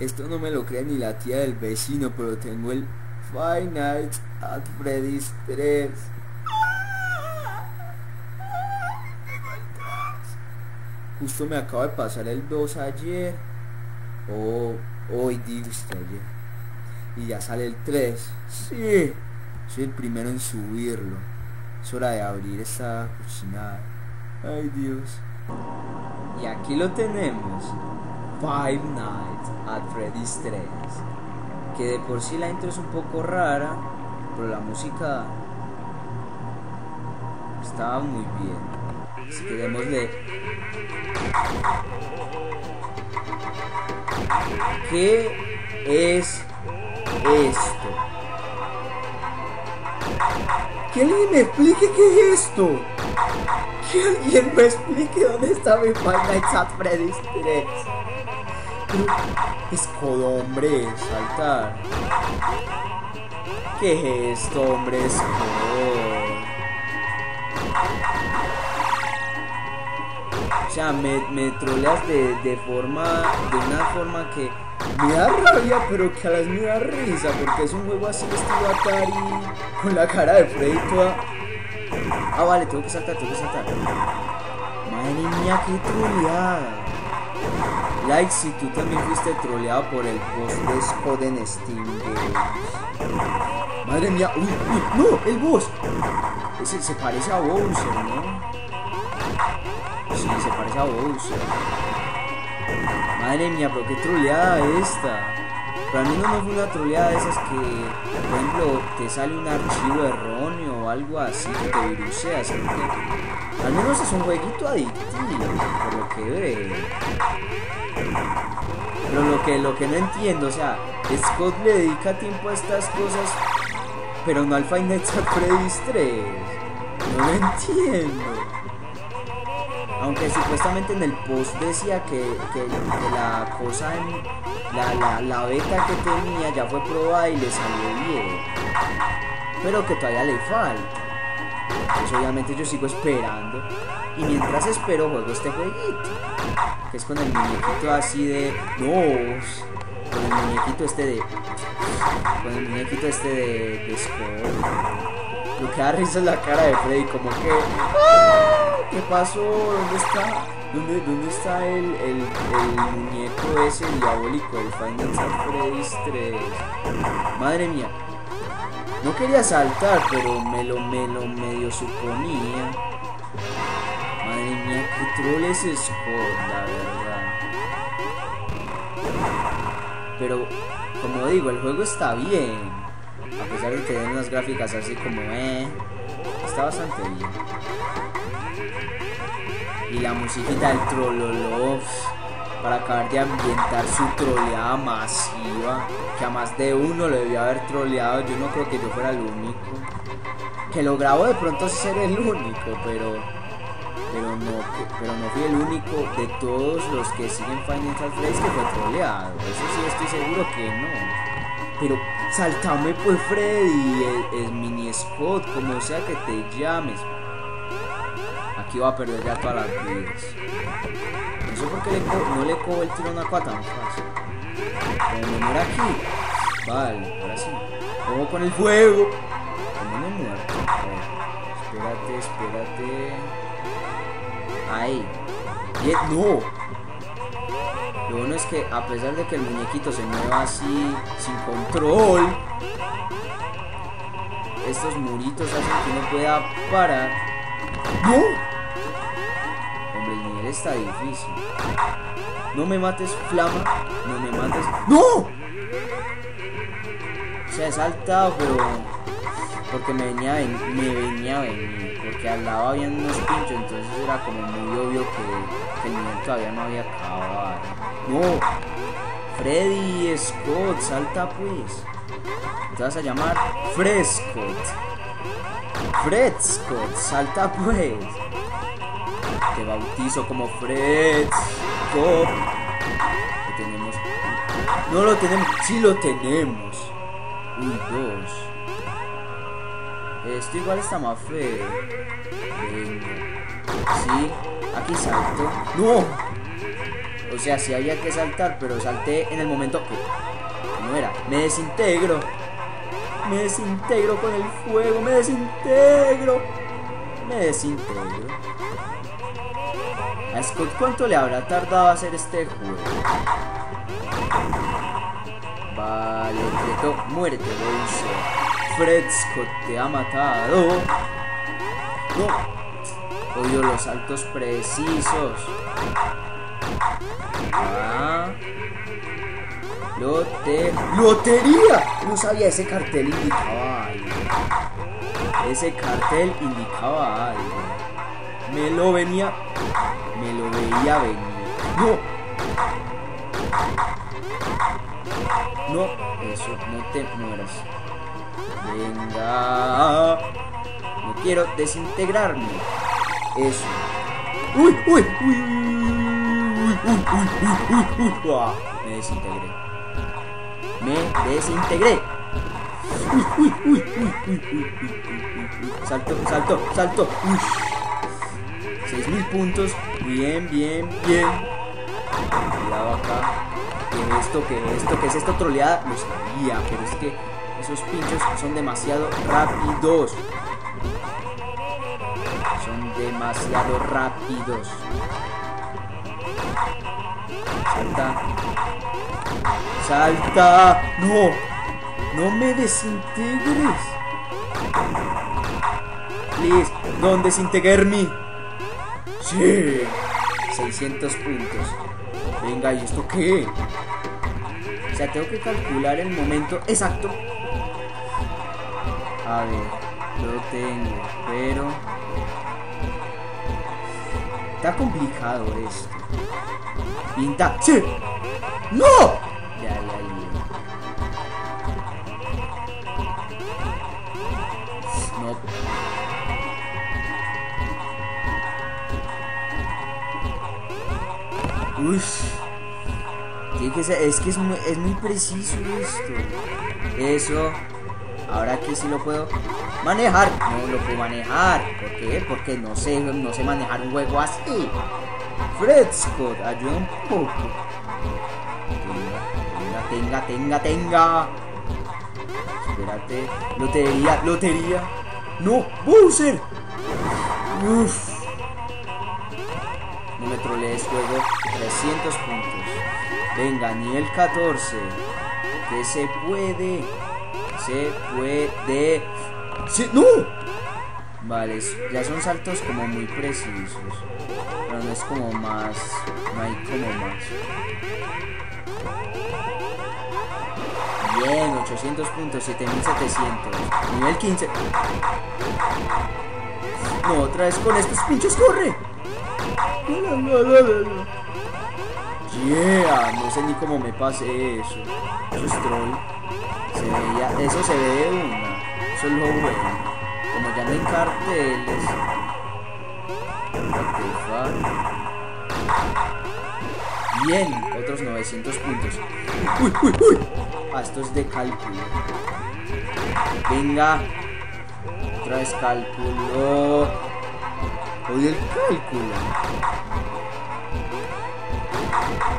Esto no me lo cree ni la tía del vecino, pero tengo el Five Nights at Freddy's 3. Justo me acaba de pasar el 2 ayer. O hoy digo usted ayer. Y ya sale el 3. Sí. Soy el primero en subirlo. Es hora de abrir esta cochinada. Ay Dios. Y aquí lo tenemos. Five Nights at Freddy's 3. Que de por sí la intro es un poco rara. Pero la música estaba muy bien. Así que démosle. ¿Qué es esto? Que alguien me explique qué es esto. Que alguien me explique dónde está mi Five Nights at Freddy's 3. Escodo, hombre, saltar. ¿Qué es esto, hombre? Escodo. O sea, me, me troleas de, forma, de una forma que me da rabia, pero que a las me da risa, porque es un juego así estilo Atari, con la cara de Freddy toda... Ah, vale, tengo que saltar, tengo que saltar. Madre mía, qué troleada. Like si tú también fuiste troleado por el boss de en Steam. Madre mía, uy, uy, no, el boss. Ese se parece a Bowser, ¿no? Sí, se parece a Bowser. Madre mía, pero qué troleada esta. Para mí no fue una troleada de esas que, por ejemplo, te sale un archivo erróneo o algo así que te virusea. Porque al menos es un jueguito adictivo, por lo que ve. Pero lo que, lo que no entiendo, o sea, Scott le dedica tiempo a estas cosas, pero no al at Freddy's 3. No lo entiendo. Aunque supuestamente en el post decía que, que, que la cosa, en, la, la, la, beta que tenía ya fue probada y le salió bien. Pero que todavía le falta. Pues obviamente yo sigo esperando. Y mientras espero juego este jueguito. Que es con el muñequito así de... No. Con el muñequito este de... Con el muñequito este de... de Scott. Lo que da risa es la cara de Freddy como que... ¡Ah! ¿Qué pasó? ¿Dónde está? ¿Dónde, dónde está el, el, el, muñeco ese diabólico del Final Fantasy 3? Madre mía. No quería saltar, pero me lo, me lo medio suponía. Madre mía, qué troll es Scott, la verdad. Pero, como digo, el juego está bien. A pesar de que tiene unas gráficas así como, eh, está bastante bien. Y la musiquita del Trollolov para acabar de ambientar su troleada masiva. Que a más de uno le debió haber troleado. Yo no creo que yo fuera el único. Que lo grabo de pronto ser el único, pero. Pero no, pero no fui el único de todos los que siguen Final Freddy's que fue troleado. Eso sí estoy seguro que no. Pero saltame pues Freddy, el, mini Scott, como sea que te llames. Aquí va a perder ya todas las vidas. No sé por no le cojo el tiro a aqua tan fácil. Como me muero aquí. Vale, ahora sí. Como con el fuego. Como no muero. Espérate, espérate. Ahí. No. Lo bueno es que a pesar de que el muñequito se mueva así, sin control, estos muritos hacen que no pueda parar. ¡No! Está difícil. No me mates, flama. No me mates. ¡No! Se ha saltado, pero. Porque me venía. Me venía venir. Porque al lado habían unos pinchos. Entonces era como muy obvio que, que el nivel todavía no había acabado. No. Freddy Scott, salta pues. Te vas a llamar Frescott. Fred Scott, salta pues. Te bautizo como Fred. No lo tenemos. Sí lo tenemos. Uy, dos. Esto igual está más feo. Venga. Sí, aquí salto. ¡No! O sea, sí había que saltar, pero salté en el momento que no era. Me desintegro. Me desintegro con el fuego. Me desintegro. Me desintegro. A Scott, ¿cuánto le habrá tardado hacer este juego? Vale, decreto muerte, Bowser. Fred Scott te ha matado. No. Odio los saltos precisos. Ah. Lote... ¡Lotería! No sabía, ese cartel indicaba algo. Ese cartel indicaba algo. Me lo venía... Me lo veía venir. ¡No! No, eso, no te mueras. Venga. No quiero desintegrarme. Eso. ¡Uy, uy, uy, uy, uy! Me desintegré. Me desintegré. Uy, uy, uy, uy, uy, uy, uy, uy, uy. Salto, salto, salto. Uy. 6000 puntos. Bien, bien, bien. Cuidado acá. ¿Qué es esto? ¿Qué es esto? ¿Qué es esto? Troleada. Lo sabía, pero es que esos pinchos son demasiado rápidos. Son demasiado rápidos. Salta. Salta. No. No me desintegres. Please, don't desintegrar me. Sí. 600 puntos. Venga, ¿y esto qué? O sea, tengo que calcular el momento exacto. A ver, lo tengo, pero... Está complicado esto. Pinta. ¡Sí! ¡No! Uy. Es que es muy, es muy preciso esto. Eso. Ahora aquí sí lo puedo manejar. No lo puedo manejar. ¿Por qué? Porque no sé, no sé manejar un juego así. Fred Scott, ayuda un poco. Tenga, tenga, tenga, tenga. Espérate. Lotería, lotería. No, Bowser. Uf. Trolees juego. 300 puntos. Venga, nivel 14. Que se puede. Se puede. ¡Sí! ¡No! Vale, ya son saltos como muy precisos. Pero no es como más. No hay como más. Bien, 800 puntos, 7700. Nivel 15. No, otra vez con estos pinchos, corre. Yeah, no sé ni cómo me pase eso. Eso es troll. Se veía, eso se ve de una. Eso es lo bueno. Como ya no hay carteles. Bien, otros 900 puntos. Uy, uy, uy. Ah, esto es de cálculo. Venga. Otra vez cálculo. Odio el cálculo.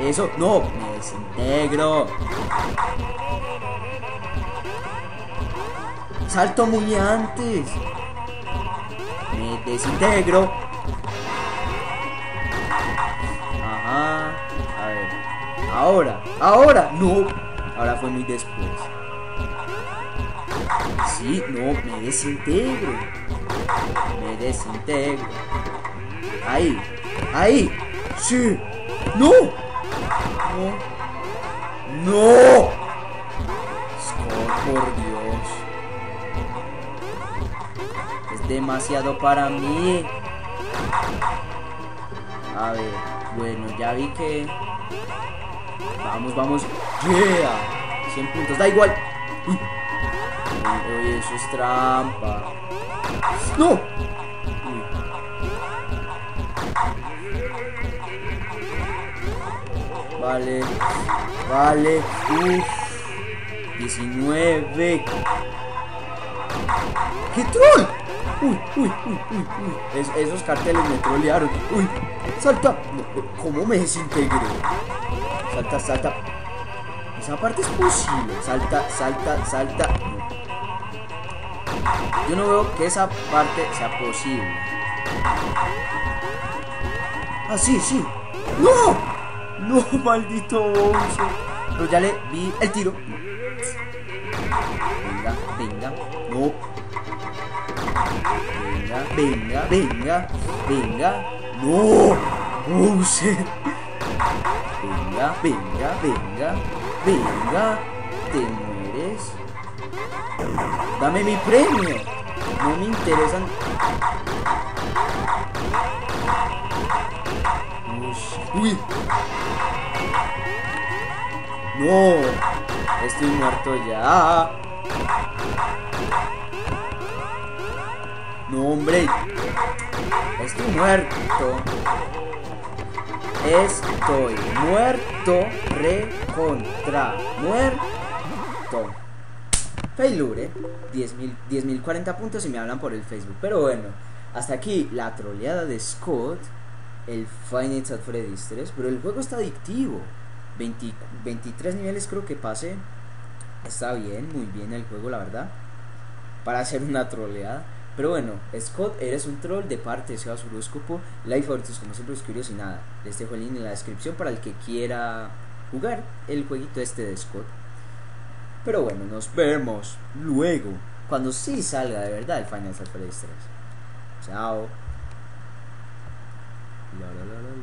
Eso, no, me desintegro. Salto muy antes. Me desintegro. Ajá. A ver. Ahora, ahora. No. Ahora fue muy después. Sí, no, me desintegro. Me desintegro. Ahí. Ahí. Sí. No. No. No. Scott, por Dios. Es demasiado para mí. A ver, bueno, ya vi que... Vamos, vamos. Yeah. 100 puntos, da igual. Uy, eso es trampa. ¡No! Vale. Vale. Uf. 19. ¡Qué troll! Uy, uy, uy, uy, uy. Es- esos carteles me trolearon. Uy, salta. ¿Cómo me desintegré? Salta, salta. Esa parte es posible. Salta, salta, salta. Yo no veo que esa parte sea posible. Ah, sí, sí. ¡No! No, maldito Bowser. Pero ya le vi el tiro. Venga, venga. No. Venga, venga, venga, venga. No. Bowser. Venga, venga, venga, venga. Te mueres. Dame mi premio. No me interesan. Uy. No. Estoy muerto ya. No, hombre. Estoy muerto. Estoy muerto. Recontra. Muerto. Failure, ¿eh? 10.000 10.040 puntos y me hablan por el Facebook. Pero bueno, hasta aquí la troleada de Scott, el Nights at Freddy's 3. Pero el juego está adictivo. 20 23 niveles creo que pase. Está bien, muy bien el juego, la verdad. Para hacer una troleada. Pero bueno, Scott, eres un troll de parte de Sebas Horóscopo. Like favoritos, como siempre, suscribiros y nada. Les dejo el link en la descripción para el que quiera jugar el jueguito este de Scott. Pero bueno, nos vemos luego. Cuando sí salga de verdad el Final Fantasy 3. Chao. La, la, la,